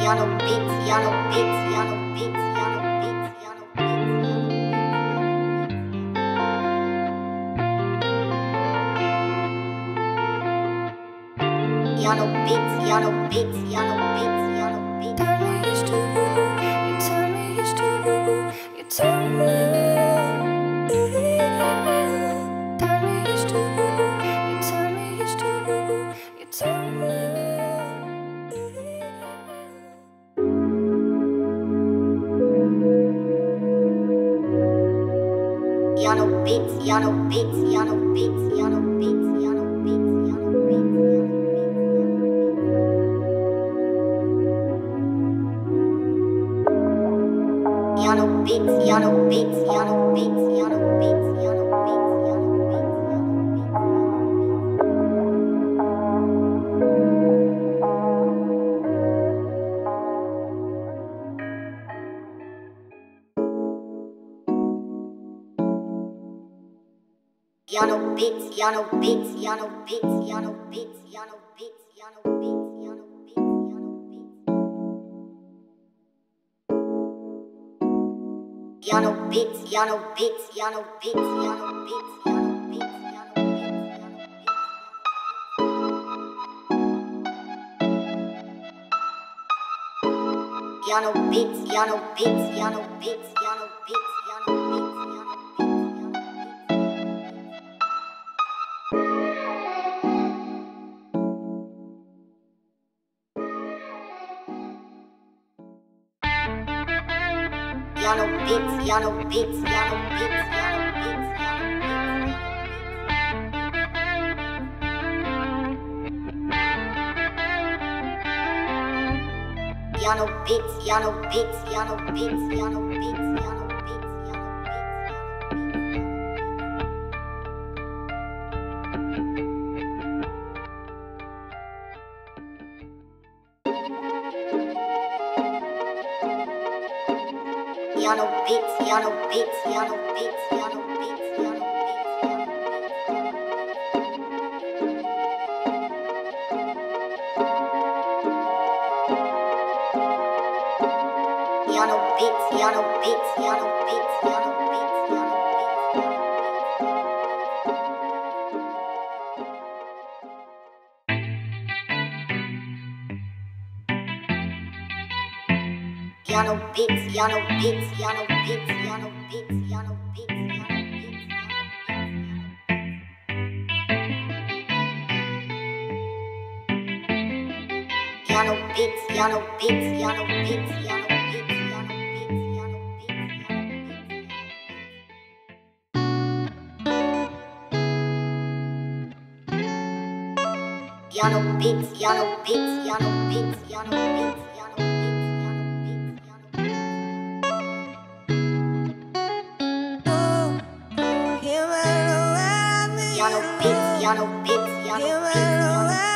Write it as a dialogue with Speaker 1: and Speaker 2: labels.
Speaker 1: Yellow beats, yellow beats, yellow beats, yellow beats, yellow beats. Yellow beats, yellow beats, yellow beats, yellow beats. Yano beats, Yano beats, Yano beats, Yano beats, Yano beats, Yano beats, Yano beats. IanoBeatz, Yano beats, IanoBeatz, Yano beats, Yano beats, Yano beats, Yano beats, Yano beats, Yano beats, Yano beats. Yano beats, Yano beats, Yano beats, Yano beats, Yano beats, Yano beats, Yano beats. Yano beats, Yano beats, beats, piano beats, piano beats, piano beats, piano beats, piano beats. Piano beats, piano beats, piano beats, piano beats, piano beats, piano beats, piano beats. Yano beats, Yano beats, Yano beats, Yano beats. Yano beats, Yano beats, beats, IanoBeatz, Yano beats, Yano beats, Yano beats, Yano beats, Yano beats, Yano beats. Yano beats, Yano beats, Yano beats, Yano beats. Yano beats, Yano beats, Yano beats, Yano beats, IanoBeatz. Yano beats, Yano beats, Yano beats.